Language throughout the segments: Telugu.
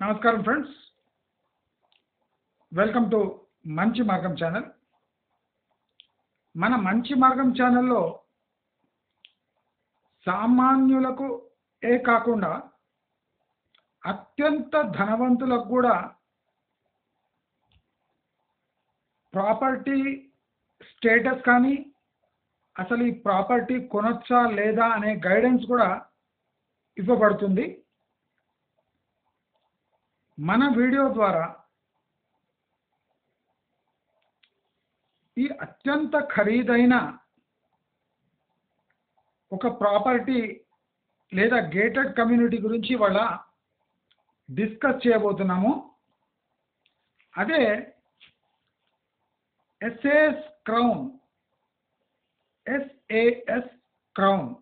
నమస్కారం ఫ్రెండ్స్. వెల్కమ్ టు మంచి మార్గం ఛానల్ మన మంచి మార్గం ఛానల్లో సామాన్యులకు ఏ కాకుండా అత్యంత ధనవంతులకు కూడా ప్రాపర్టీ స్టేటస్ కానీ అసలు ఈ ప్రాపర్టీ కొనొచ్చా లేదా అనే గైడెన్స్ కూడా ఇవ్వబడుతుంది. మన వీడియో ద్వారా ఈ అత్యంత ఖరీదైన ఒక ప్రాపర్టీ లేదా గేటెడ్ కమ్యూనిటీ గురించి వాళ్ళ డిస్కస్ చేయబోతున్నాము. అదే SAS crown SAS crown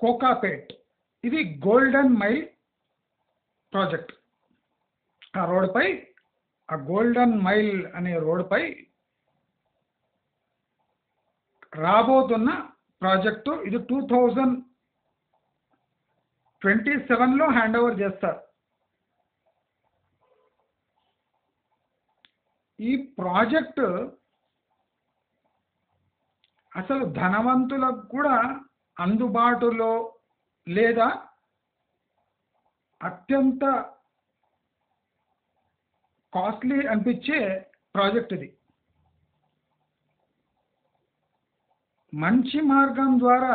Kokapet ఇది గోల్డెన్ మైల్ ప్రాజెక్ట్. ఆ రోడ్డుపై ఆ గోల్డెన్ మైల్ అనే రోడ్డుపై రాబోతున్న ప్రాజెక్టు ఇది టూ థౌజండ్ ట్వంటీ సెవెన్లో హ్యాండ్ ఓవర్ చేస్తారు. ఈ ప్రాజెక్టు అసలు ధనవంతులకు కూడా అందుబాటులో లేదా అత్యంత కాస్ట్లీ అనిపించే ప్రాజెక్ట్ ఇది. మంచి మార్గం ద్వారా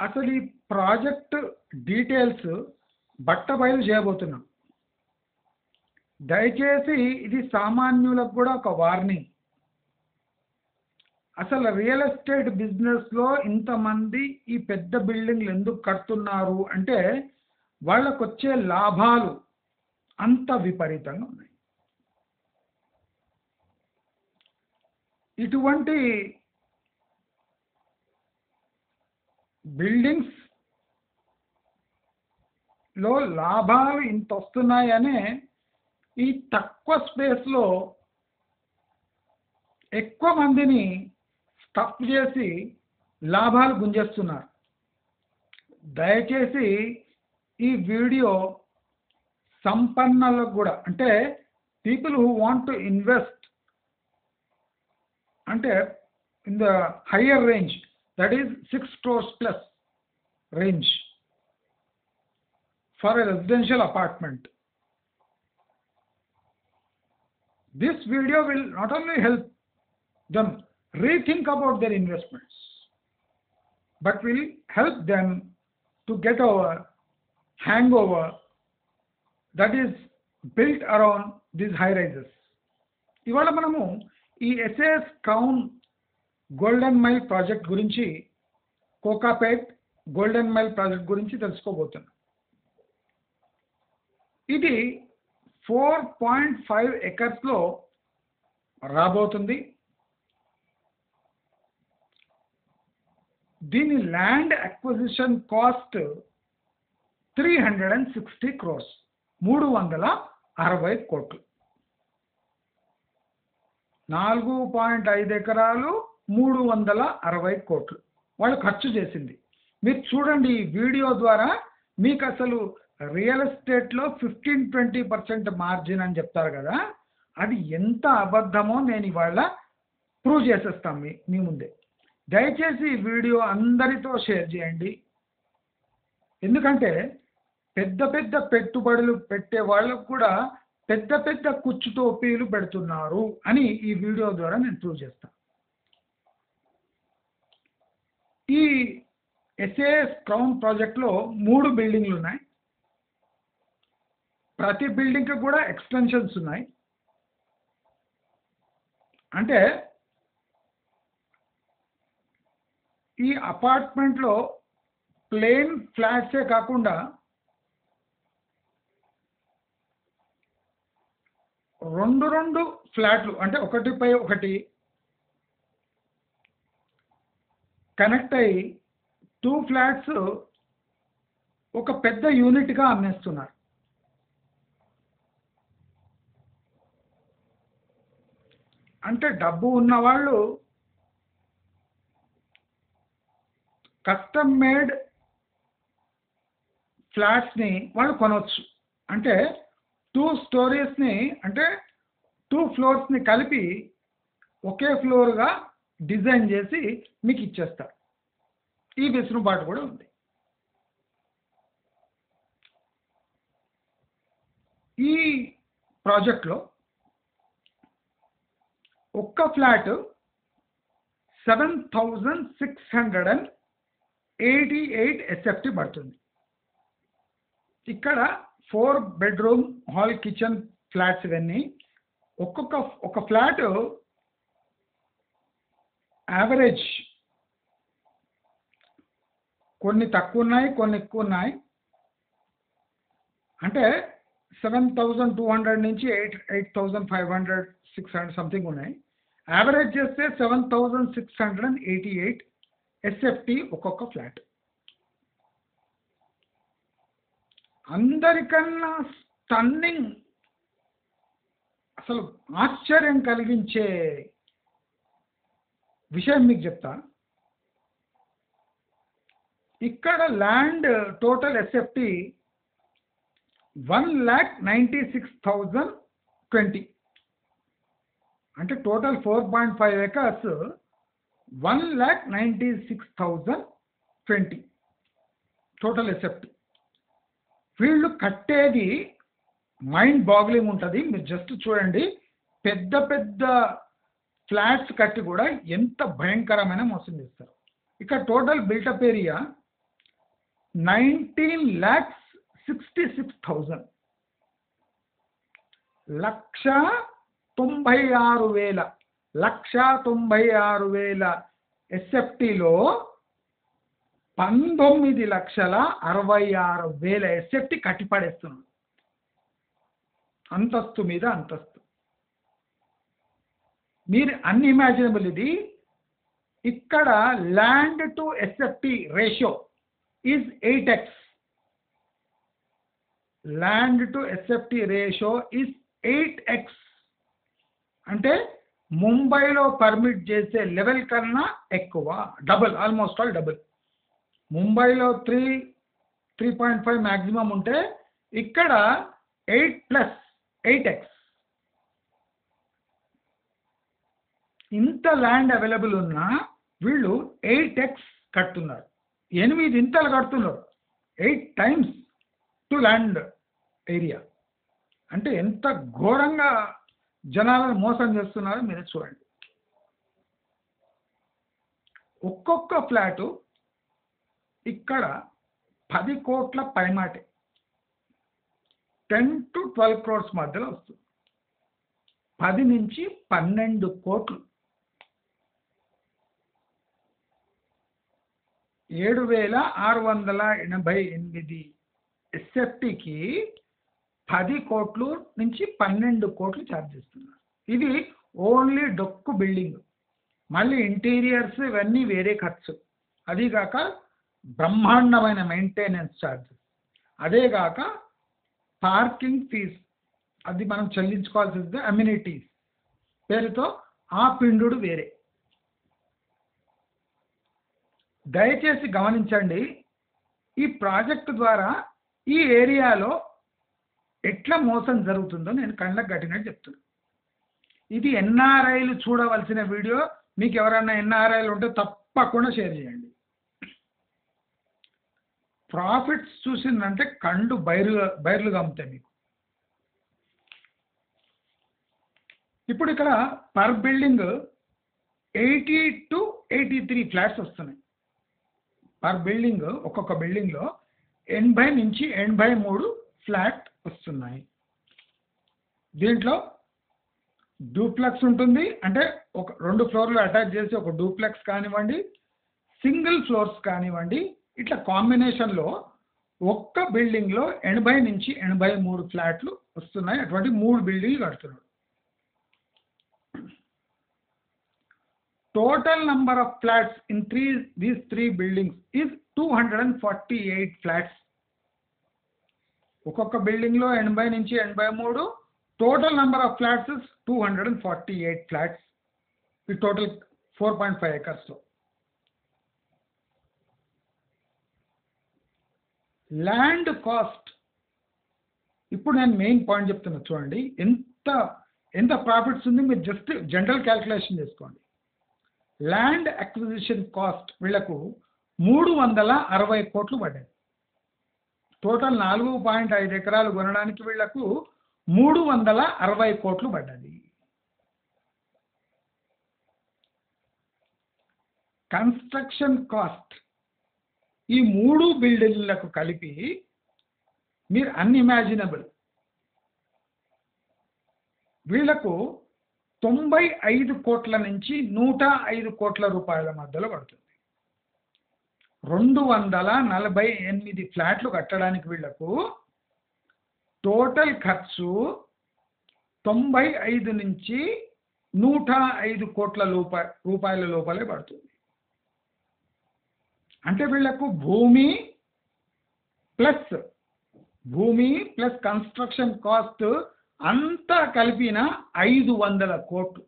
అసలు ఈ ప్రాజెక్ట్ డీటెయిల్స్ బట్టబయలు చేయబోతున్నాం. దయచేసి ఇది సామాన్యులకు కూడా ఒక వార్నింగ్. అసలు రియల్ ఎస్టేట్ బిజినెస్లో ఇంతమంది ఈ పెద్ద బిల్డింగ్లు ఎందుకు కడుతున్నారు అంటే వాళ్ళకు వచ్చే లాభాలు అంత విపరీతంగా ఉన్నాయి. ఇటువంటి బిల్డింగ్స్లో లాభాలు ఇంత వస్తున్నాయనే ఈ తక్కువ స్పేస్లో ఎక్కువ మందిని స్టఫ్ చేసి లాభాలు గుంజేస్తున్నారు. దయచేసి ఈ వీడియో సంపన్నలకు కూడా అంటే people who want to invest అంటే in the higher range that is six crores plus range for a residential apartment this video will not only help them rethink about their investments but will help them to get our hangover that is built around these high rises. ఇవాళ మనము ఈ SAS crown golden mile project గురించి కోకాపేట్ గోల్డెన్ మైల్ ప్రాజెక్ట్ గురించి తెలుసుకోబోతున్నాం ఇది ఫోర్ పాయింట్ ఫైవ్ ఎకర్స్లో రాబోతుంది దీని land acquisition cost three hundred and sixty crores. మూడు వందల అరవై కోట్లు. నాలుగు పాయింట్ ఐదు ఎకరాలు మూడు వందల అరవై కోట్లు. వాళ్ళు ఖర్చు చేసింది. మీరు చూడండి ఈ వీడియో ద్వారా మీకు అసలు రియల్ ఎస్టేట్లో ఫిఫ్టీన్ ట్వంటీ పర్సెంట్ మార్జిన్ అని చెప్తారు కదా అది ఎంత అబద్ధమో నేను ఇవాళ ప్రూవ్ చేసేస్తాం మీ మీ ముందే. దయచేసి ఈ వీడియో అందరితో షేర్ చేయండి. ఎందుకంటే పెద్ద పెద్ద పెట్టుబడులు పెట్టే వాళ్ళకు కూడా పెద్ద పెద్ద కుచ్చు టోపీలు పెడుతున్నారు అని ఈ వీడియో ద్వారా నేను ప్రూవ్ చేస్తాను ఈ ఎస్ఏఎస్ క్రౌన్ ప్రాజెక్ట్లో మూడు బిల్డింగ్లు ఉన్నాయి. ప్రతి బిల్డింగ్కి కూడా ఎక్స్టెన్షన్స్ ఉన్నాయి. అంటే ఈ అపార్ట్మెంట్లో ప్లేన్ ఫ్లాట్సే కాకుండా రెండు రెండు ఫ్లాట్లు అంటే ఒకటిపై ఒకటి కనెక్ట్ అయ్యి టూ ఫ్లాట్స్ ఒక పెద్ద యూనిట్గా అమ్మేస్తున్నారు. అంటే డబ్బు ఉన్నవాళ్ళు కస్టమ్ మేడ్ ఫ్లాట్స్ని వాళ్ళు కొనవచ్చు అంటే టూ స్టోరీస్ని అంటే టూ ఫ్లోర్స్ని కలిపి ఒకే ఫ్లోర్గా డిజైన్ చేసి మీకు ఇచ్చేస్తారు ఈ వెసులుబాటు కూడా ఉంది. ఈ ప్రాజెక్ట్లో ఒక్క flat seven thousand six hundred and eighty eight SFT పడుతుంది. ఇక్కడ four bedroom hall kitchen flats ఇవన్నీ. ఒక్కొక్క ఒక ఫ్లాట్ యావరేజ్ కొన్ని తక్కువ ఉన్నాయి కొన్ని ఎక్కువ ఉన్నాయి. అంటే సెవెన్ థౌజండ్ టూ హండ్రెడ్ నుంచి eight eight thousand five hundred six hundred something ఉన్నాయి. యావరేజ్ చేస్తే seven thousand six hundred and eighty eight SFT ఒక్కొక్క ఫ్లాట్. అందరికన్నా స్టన్నింగ్ అసలు ఆశ్చర్యం కలిగించే విషయం మీకు చెప్తా. ఇక్కడ land total SFT one lakh ninety six thousand twenty. అంటే total four point five acres one lakh ninety six thousand twenty. Total except వీళ్ళు కట్టేది మైండ్ బాగ్లింగ్ ఉంటుంది. మీరు జస్ట్ చూడండి పెద్ద పెద్ద ఫ్లాట్స్ కట్టి కూడా ఎంత భయంకరమైన మోసం చేస్తారు. ఇక total built up area nineteen lakhs sixty six thousand. లక్ష తొంభై ఆరు వేల లక్ష తొంభై ఆరు వేల ఎస్ఎఫ్టీలో పంతొమ్మిది లక్షల అరవై ఆరు వేల ఎస్ఎఫ్టీ కట్టిపడేస్తున్నాడు. అంతస్తు మీద అంతస్తు. మీరు అన్ఇమాజినబుల్ ఇది. ఇక్కడ land to SFT ratio is eight X land to SFT ratio is eight X అంటే ముంబైలో పర్మిట్ చేసే లెవెల్ కన్నా ఎక్కువ డబుల్ ఆల్మోస్ట్ ఆల్ డబుల్ ముంబైలో three three point five maximum ఉంటే ఇక్కడ ఎయిట్ ప్లస్ ఎయిట్ ఎక్స్ ఇంత ల్యాండ్ అవైలబుల్ ఉన్నా వీళ్ళు ఎయిట్ ఎక్స్ కడుతున్నారు. ఎనిమిది ఇంతలు కడుతున్నారు. Eight times to land area అంటే ఎంత ఘోరంగా జనాలను మోసం చేస్తున్నారో మీరు చూడండి. ఒక్కొక్క ఫ్లాటు ఇక్కడ పది కోట్ల పైమాటే. టెన్ టు ట్వెల్వ్ క్రోర్స్ మధ్యలో వస్తుంది. పది నుంచి పన్నెండు కోట్లు. ఏడు వేల ఆరు వందల ఎనభై ఎనిమిది ఎస్ఎఫ్టీకి పది కోట్లు నుంచి పన్నెండు కోట్లు ఛార్జ్ చేస్తున్నారు. ఇది ఓన్లీ డొక్కు బిల్డింగ్. మళ్ళీ ఇంటీరియర్స్ ఇవన్నీ వేరే ఖర్చు. అదిగాక బ్రహ్మాండమైన మెయింటెనెన్స్ ఛార్జ్ అదేగాక పార్కింగ్ ఫీజ్ అది మనం చెల్లించుకోవాల్సింది అమ్యూనిటీస్ పేరుతో ఆ పిండుడు వేరే. దయచేసి గమనించండి ఈ ప్రాజెక్టు ద్వారా ఈ ఏరియాలో ఎట్లా మోసం జరుగుతుందో నేను కళ్ళకు కట్టినట్టు చెప్తున్నాను ఇది ఎన్ఆర్ఐలు చూడవలసిన వీడియో. మీకు ఎవరైనా ఎన్ఆర్ఐలు ఉంటే తప్పకుండా షేర్ చేయండి. ప్రాఫిట్స్ చూసిందంటే కండు బైరు బైర్లుగా అమ్ముతాయి మీకు. ఇప్పుడు ఇక్కడ per building eighty two eighty three flats వస్తున్నాయి. పర్ బిల్డింగ్ ఒక్కొక్క బిల్డింగ్లో ఎనభై నుంచి ఎనభై మూడు ఫ్లాట్ వస్తున్నాయి. దీంట్లో డూప్లెక్స్ ఉంటుంది. అంటే ఒక రెండు ఫ్లోర్లు అటాచ్ చేసి ఒక డూప్లెక్స్ కానివ్వండి సింగిల్ ఫ్లోర్స్ కానివ్వండి ఇట్లా కాంబినేషన్లో ఒక్క బిల్డింగ్లో ఎనభై నుంచి ఎనభై మూడు ఫ్లాట్లు వస్తున్నాయి. అటువంటి మూడు బిల్డింగ్లు కడుతున్నాడు. Total number of flats in three these three buildings is two hundred and forty eight flats ఒక్కొక్క బిల్డింగ్లో ఎనభై నుంచి ఎనభై మూడు total number of flats two hundred and forty eight flats ఈ టోటల్ ఫోర్ పాయింట్ ఫైవ్ ఎకర్స్లో ల్యాండ్ కాస్ట్. ఇప్పుడు నేను మెయిన్ పాయింట్ చెప్తున్నా చూడండి. ఎంత ఎంత ప్రాఫిట్స్ ఉంది మీరు జస్ట్ జనరల్ క్యాల్కులేషన్ చేసుకోండి. ల్యాండ్ అక్విజిషన్ కాస్ట్ వీళ్ళకు మూడు వందల అరవై కోట్లు పడ్డాయి. టోటల్ నాలుగు పాయింట్ ఐదు ఎకరాలు కొనడానికి వీళ్ళకు మూడు వందల అరవై కోట్లు పడ్డది కన్స్ట్రక్షన్ కాస్ట్ ఈ మూడు బిల్డింగ్లకు కలిపి మీరు అన్ఇమాజినబుల్ వీళ్ళకు తొంభై ఐదు కోట్ల నుంచి నూట ఐదు కోట్ల రూపాయల మధ్యలో పడుతుంది. రెండు వందల నలభై ఎనిమిది ఫ్లాట్లు కట్టడానికి వీళ్ళకు టోటల్ ఖర్చు తొంభై ఐదు నుంచి నూట ఐదు కోట్ల రూపాయ రూపాయల లోపలే పడుతుంది. అంటే వీళ్ళకు భూమి ప్లస్ భూమి ప్లస్ కన్స్ట్రక్షన్ కాస్ట్ అంతా కలిపిన ఐదు వందల కోట్లు.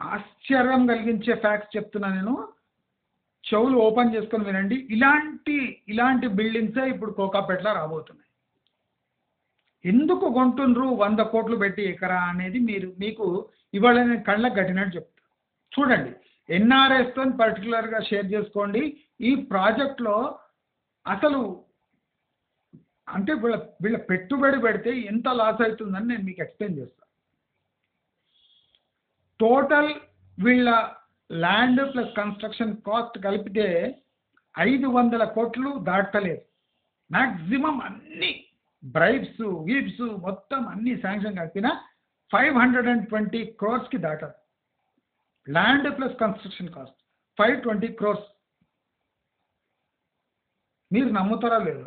ఆశ్చర్యం కలిగించే ఫ్యాక్ట్స్ చెప్తున్నా నేను. చెవులు ఓపెన్ చేసుకొని వినండి. ఇలాంటి ఇలాంటి బిల్డింగ్సే ఇప్పుడు కోకాపేటలో రాబోతున్నాయి. ఎందుకు కొంటుండ్రు వంద కోట్లు పెట్టి ఎకరా అనేది మీరు మీకు ఇవాళ నేను కళ్ళకు కట్టినట్టు చెప్తాను చూడండి ఎన్ఆర్ఎస్తో పర్టికులర్గా షేర్ చేసుకోండి. ఈ ప్రాజెక్ట్లో అసలు అంటే వీళ్ళ వీళ్ళ పెట్టుబడి పెడితే ఎంత లాస్ అవుతుందని నేను మీకు ఎక్స్ప్లెయిన్ చేస్తాను టోటల్ వీళ్ళ ల్యాండ్ ప్లస్ కన్స్ట్రక్షన్ కాస్ట్ కలిపితే ఐదు వందల కోట్లు దాటలేదు. మ్యాక్సిమం అన్ని బ్రైబ్స్ వీప్స్ మొత్తం అన్ని శాంక్షన్ కలిపిన ఫైవ్ హండ్రెడ్ అండ్ ట్వంటీ క్రోర్స్కి దాటారు. Land plus construction cost five twenty crores మీరు నమ్ముతారా లేదు.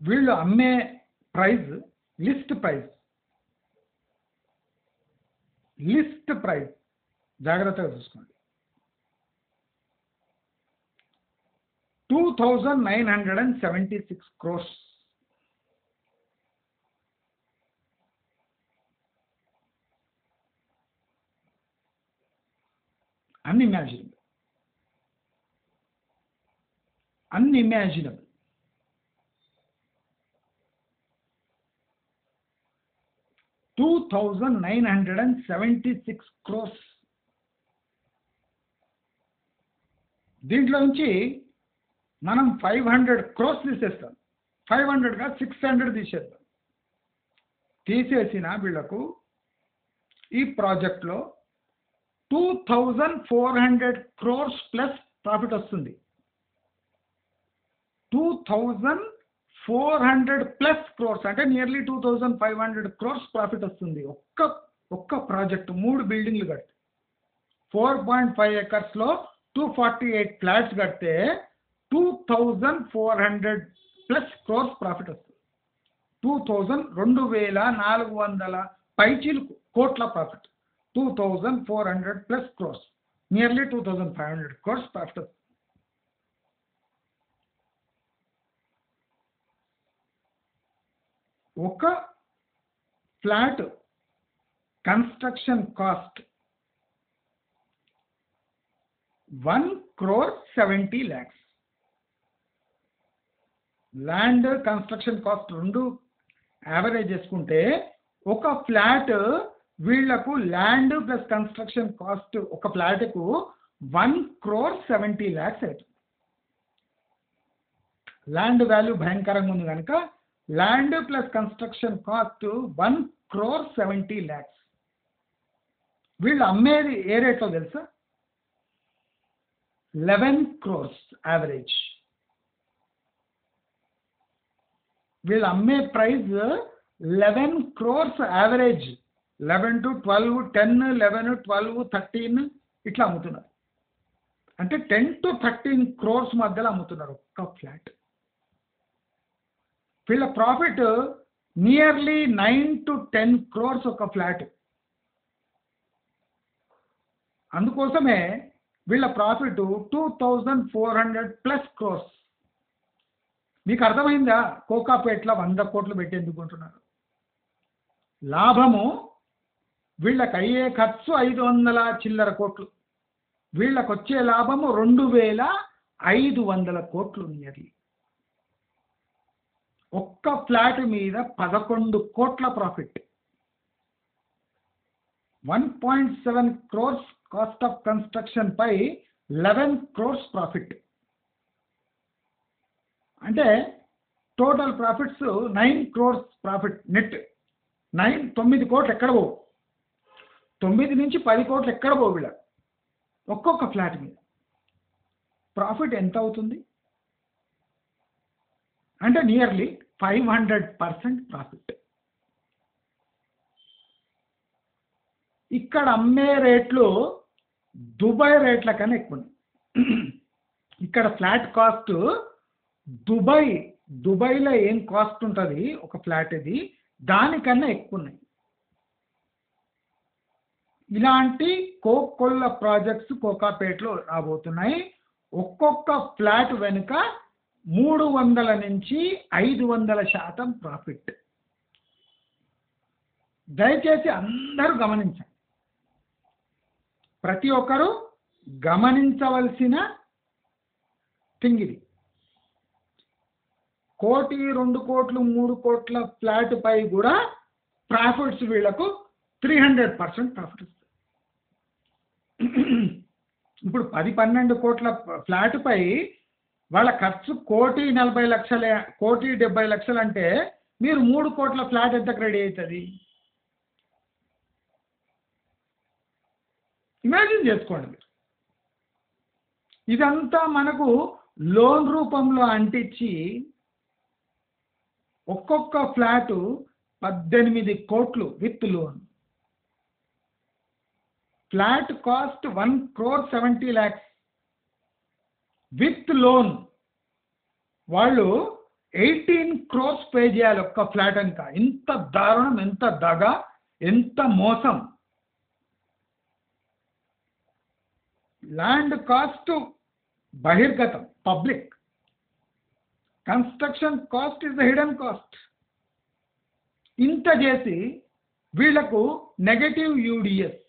వీళ్ళు అమ్మే price list prize list prize జాగ్రత్తగా చూసుకోండి. Two thousand nine hundred and seventy six crores unimaginable unimaginable two thousand nine hundred and seventy six crores దీంట్లో నుంచి మనం ఫైవ్ హండ్రెడ్ క్రోర్స్ తీసేస్తాం. ఫైవ్ హండ్రెడ్గా సిక్స్ హండ్రెడ్ తీసేస్తాం. తీసేసిన వీళ్ళకు ఈ ప్రాజెక్ట్లో two thousand four hundred crores plus profit వస్తుంది. Two thousand four hundred plus crores అంటే nearly two thousand five hundred crores profit వస్తుంది. ఒక్క ఒక్క ప్రాజెక్ట్ మూడు బిల్డింగ్లు కడితే ఫోర్ పాయింట్ ఫైవ్ ఎకర్స్లో టూ ఫార్టీ ఎయిట్ ఫ్లాట్స్ కడితే two thousand four hundred plus crores profit వస్తుంది. టూ థౌజండ్ రెండు వేల నాలుగు వందల పైచీలు కోట్ల profit. Two plus four hundred plus crores nearly two five hundred ఒక flat construction cost one crore seventy lakhs. Land construction cost రెండు యావరేజ్ చేసుకుంటే ఒక ఫ్లాట్ వీళ్ళకు ల్యాండ్ ప్లస్ కన్స్ట్రక్షన్ కాస్ట్ ఒక ఫ్లాట్కు వన్ క్రోర్ సెవెంటీ ల్యాక్స్ అవుతుంది ల్యాండ్ వాల్యూ భయంకరంగా ఉంది కనుక land plus construction cost one crore seventy lakhs వీళ్ళు అమ్మేది ఏ రేట్లో తెలుసా? లెవెన్ క్రోర్స్ యావరేజ్ వీళ్ళు అమ్మే price eleven crores average eleven to twelve ten eleven twelve thirteen ఇట్లా అమ్ముతున్నారు. అంటే టెన్ టు థర్టీన్ క్రోర్స్ మధ్యలో అమ్ముతున్నారు ఒక్క ఫ్లాట్. వీళ్ళ profit nearly nine to ten crores ఒక ఫ్లాట్. అందుకోసమే వీళ్ళ profit two thousand four hundred plus crores. మీకు అర్థమైందా? కోకాపేట్లో వంద కోట్లు పెట్టేందుకుంటున్నారు లాభము వీళ్ళకి అయ్యే ఖర్చు ఐదు వందల చిల్లర కోట్లు. వీళ్ళకి వచ్చే లాభము రెండు వేల ఐదు వందల కోట్లు నియర్లీ. ఒక్క ఫ్లాట్ మీద పదకొండు కోట్ల profit. One point seven crores cost of construction pi eleven crores profit. అంటే total profits nine crores profit net. Nine తొమ్మిది కోట్లు ఎక్కడ పోవు? తొమ్మిది నుంచి పది కోట్లు ఎక్కడ పోవు ఒక్కొక్క ఫ్లాట్ మీద. ప్రాఫిట్ ఎంత అవుతుంది? అంటే nearly five hundred percent profit ఇక్కడ అమ్మే రేట్లు దుబాయ్ రేట్ల కన్నా ఎక్కువ ఉన్నాయి. ఇక్కడ ఫ్లాట్ కాస్ట్ దుబాయ్ దుబాయ్లో ఏం కాస్ట్ ఉంటుంది? ఒక ఫ్లాట్ ఇది. దానికన్నా ఎక్కువ ఉన్నాయి. ఇలాంటి కోకొల్ల ప్రాజెక్ట్స్ కోకాపేటలో రాబోతున్నాయి. ఒక్కొక్క ఫ్లాట్ వెనుక మూడు వందల నుంచి ఐదు వందల శాతం ప్రాఫిట్. దయచేసి అందరూ గమనించండి. ప్రతి ఒక్కరూ గమనించవలసిన థింగ్ ఇది. కోటి రెండు కోట్లు మూడు కోట్ల ఫ్లాట్ పై కూడా ప్రాఫిట్స్ వీళ్ళకు త్రీ హండ్రెడ్ పర్సెంట్ ప్రాఫిట్. ఇప్పుడు పది పన్నెండు కోట్ల ఫ్లాట్ పై వాళ్ళ ఖర్చు కోటి నలభై లక్షలే కోటి డెబ్బై లక్షలు అంటే మీరు మూడు కోట్ల ఫ్లాట్ ఎంతకు రెడీ అవుతుంది ఇమాజిన్ చేసుకోండి మీరు. ఇదంతా మనకు లోన్ రూపంలో అంటించి ఒక్కొక్క ఫ్లాటు పద్దెనిమిది కోట్లు with loan. Flat cost one crore seventy lakhs with loan వాళ్ళు ఎయిటీన్ క్రోర్స్ పే చేయాలి ఒక్క ఫ్లాట్ అంక ఇంత దారుణం ఎంత దగ ఎంత మోసం. ల్యాండ్ కాస్ట్ బహిర్గతం public construction cost is the hidden cost ఇంత చేసి వీళ్ళకు నెగటివ్ యూడిఎస్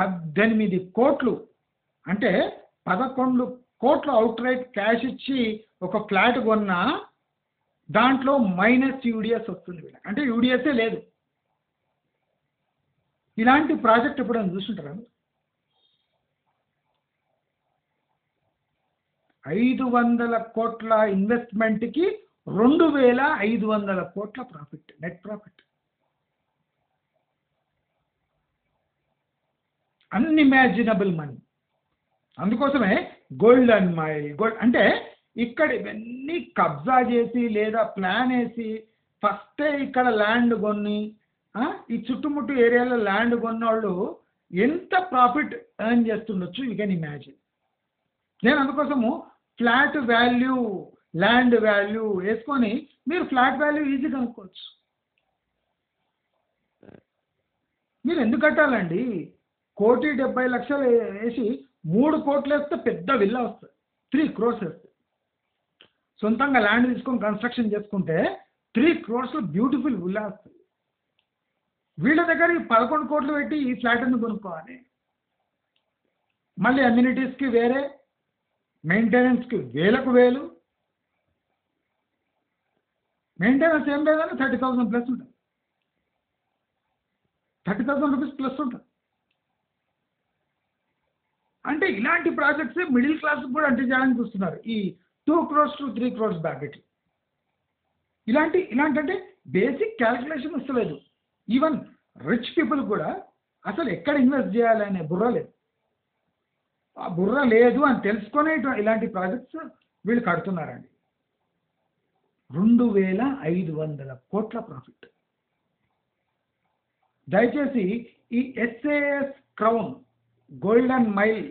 పద్దెనిమిది కోట్లు. అంటే పదకొండు కోట్లు అవుట్ రైట్ క్యాష్ ఇచ్చి ఒక ఫ్లాట్ కొన్నా దాంట్లో మైనస్ యూడిఎస్ వస్తుంది వీళ్ళకి. అంటే యూడిఎస్ఏ లేదు. ఇలాంటి ప్రాజెక్ట్ ఎప్పుడైనా చూస్తుంటారా ఐదు వందల కోట్ల ఇన్వెస్ట్మెంట్కి రెండు వేల ఐదు వందల కోట్ల profit net profit unimaginable money అందుకోసమే గోల్డ్ అండ్ మై గోల్డ్ అంటే ఇక్కడ ఇవన్నీ కబ్జా చేసి లేదా ప్లాన్ వేసి ఫస్టే ఇక్కడ ల్యాండ్ కొన్ని ఈ చుట్టుముట్టు ఏరియాలో ల్యాండ్ కొన్నోళ్ళు ఎంత ప్రాఫిట్ ఎర్న్ చేస్తుండొచ్చు? యూ కెన్ ఇమాజిన్ నేను అందుకోసము ఫ్లాట్ వాల్యూ ల్యాండ్ వాల్యూ వేసుకొని మీరు ఫ్లాట్ వాల్యూ ఈజీ కనుక్కోవచ్చు. మీరు ఎందుకు కట్టాలండి? కోటి డెబ్బై లక్షలు వేసి మూడు కోట్లు వేస్తే పెద్ద విల్లా వస్తుంది. త్రీ క్రోర్స్ వేస్తుంది సొంతంగా ల్యాండ్ తీసుకొని కన్స్ట్రక్షన్ చేసుకుంటే త్రీ క్రోర్స్లో బ్యూటిఫుల్ విల్లా వస్తుంది. వీళ్ళ దగ్గర ఈ పదకొండు కోట్లు పెట్టి ఈ ఫ్లాట్ని కొనుక్కోవాలి? మళ్ళీ అమ్యూనిటీస్కి వేరే మెయింటెనెన్స్కి వేలకు వేలు. మెయింటెనెన్స్ ఏం లేదని థర్టీ థౌసండ్ ప్లస్ ఉంటుంది. థర్టీ థౌసండ్ రూపీస్ ప్లస్ ఉంటుంది. అంటే ఇలాంటి ప్రాజెక్ట్స్ మిడిల్ క్లాస్ కూడా అంటించడానికి చూస్తున్నారు ఈ two crores to three crores bracket ఇలాంటి ఇలాంటి అంటే బేసిక్ క్యాల్కులేషన్ వస్తలేదు ఈవెన్ రిచ్ పీపుల్ కూడా అసలు ఎక్కడ ఇన్వెస్ట్ చేయాలి అనే బుర్ర లేదు. ఆ బుర్ర లేదు అని తెలుసుకునే ఇలాంటి ప్రాజెక్ట్స్ వీళ్ళు కడుతున్నారండి. రెండు వేల ఐదు వందల కోట్ల ప్రాఫిట్ దయచేసి ఈ ఎస్ఏఎస్ క్రౌన్ గోల్డెన్ మైల్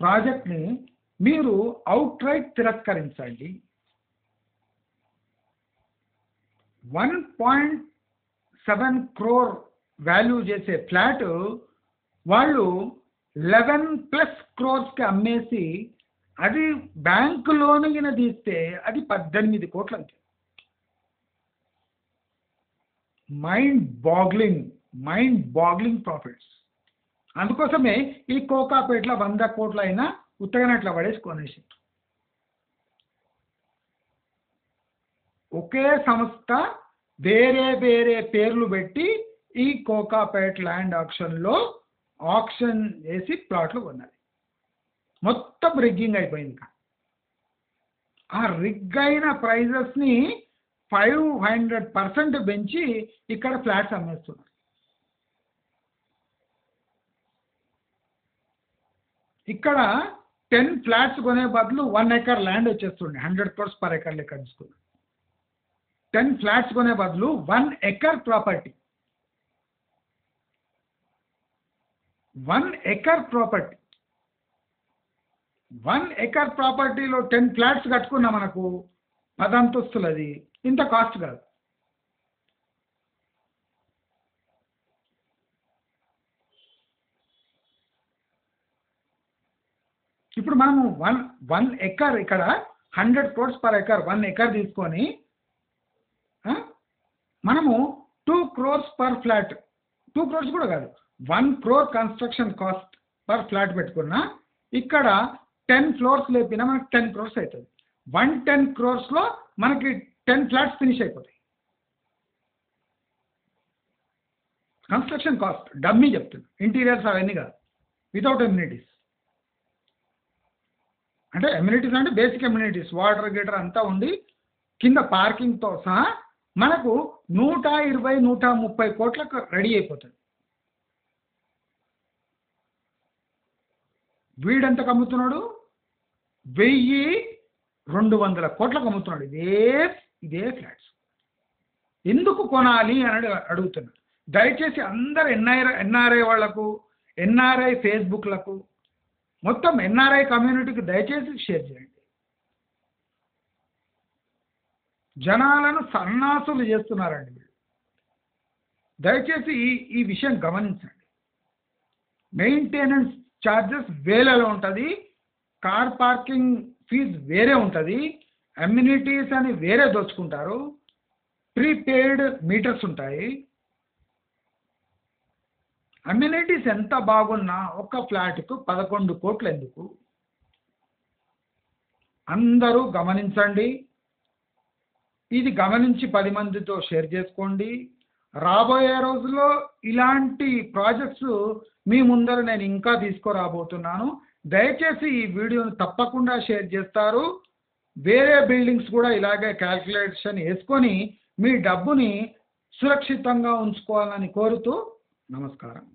ప్రాజెక్ట్ని మీరు out right తిరస్కరించండి. One point seven crore value చేసే ఫ్లాట్ వాళ్ళు లెవెన్ ప్లస్ క్రోర్స్కి అమ్మేసి అది బ్యాంకు లోన్ కింద తీస్తే అది పద్దెనిమిది కోట్లు అంతే mind boggling mind boggling profits అందుకోసమే ఈ కోకాపేటలో వంద కోట్లు అయినా ఉత్తగానే అట్లా పడేసి ఒకే సంస్థ వేరే వేరే పేర్లు పెట్టి ఈ కోకాపేట్ ల్యాండ్ ఆక్షన్లో ఆక్షన్ చేసి ప్లాట్లు కొన్నది. మొత్తం రిగ్గింగ్ అయిపోయింది ఇంకా. ఆ రిగ్ అయిన ప్రైజెస్ని ఫైవ్ హండ్రెడ్ పర్సెంట్ పెంచి ఇక్కడ ఫ్లాట్స్ అమ్మేస్తున్నారు. ఇక్కడ టెన్ ఫ్లాట్స్ కొనే బదులు వన్ ఎకర్ ల్యాండ్ వచ్చేస్తుండే హండ్రెడ్ క్రోర్స్ పర్ ఎకర్ లెక్క తీసుకున్నాం. టెన్ ఫ్లాట్స్ కొనే బదులు one acre property one acre property one acre ప్రాపర్టీలో ten flats కట్టుకున్నా మనకు పదంతస్తులది. ఇంత కాస్ట్ కాదు. ఇప్పుడు మనము వన్ వన్ ఎకర్ ఇక్కడ hundred crores per acre one acre తీసుకొని మనము two crores per flat two crores కూడా కాదు one crore construction cost per flat పెట్టుకున్నా ఇక్కడ టెన్ ఫ్లోర్స్ లేపినా మనకి టెన్ క్రోర్స్ అవుతుంది వన్ టెన్ క్రోర్స్లో మనకి టెన్ ఫ్లాట్స్ ఫినిష్ అయిపోతాయి. కన్స్ట్రక్షన్ కాస్ట్ డమ్మీ చెప్తుంది ఇంటీరియర్స్ అవన్నీ కాదు వితౌట్ ఎమ్యూనిటీస్. అంటే ఎమ్యూనిటీస్ అంటే బేసిక్ ఎమ్యూనిటీస్ వాటర్ గీటర్ అంతా ఉండి కింద పార్కింగ్తో సహా మనకు నూట ఇరవై నూట ముప్పై కోట్లకు రెడీ అయిపోతుంది. వీడెంతకు అమ్ముతున్నాడు వెయ్యి రెండు వందల కోట్లకు అమ్ముతున్నాడు. ఇదే ఇదే ఫ్లాట్స్ ఎందుకు కొనాలి అని అడుగుతున్నాడు. దయచేసి అందరు ఎన్ఐ ఎన్ఆర్ఐ వాళ్ళకు ఎన్ఆర్ఐ ఫేస్బుక్లకు మొత్తం ఎన్ఆర్ఐ కమ్యూనిటీకి దయచేసి షేర్ చేయండి. జనాలను సన్నాసులు చేస్తున్నారండి వీళ్ళు దయచేసి ఈ ఈ విషయం గమనించండి. మెయింటెనెన్స్ ఛార్జెస్ వేలలో ఉంటుంది కార్ పార్కింగ్ ఫీజ్ వేరే ఉంటుంది అమ్యూనిటీస్ అని వేరే దోచుకుంటారు ప్రీపెయిడ్ మీటర్స్ ఉంటాయి అమ్యూనిటీస్ ఎంత బాగున్నా ఒక్క ఫ్లాట్కు పదకొండు కోట్లు ఎందుకు అందరూ గమనించండి. ఇది గమనించి పది మందితో షేర్ చేసుకోండి. రాబోయే రోజుల్లో ఇలాంటి ప్రాజెక్ట్స్ మీ ముందర నేను ఇంకా తీసుకురాబోతున్నాను. దయచేసి ఈ వీడియోను తప్పకుండా షేర్ చేస్తారు. వేరే బిల్డింగ్స్ కూడా ఇలాగే క్యాల్కులేషన్ వేసుకొని మీ డబ్బుని సురక్షితంగా ఉంచుకోవాలని కోరుతూ నమస్కారం.